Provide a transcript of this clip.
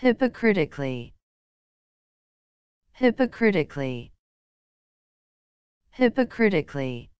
hypocritically. Hypocritically. Hypocritically.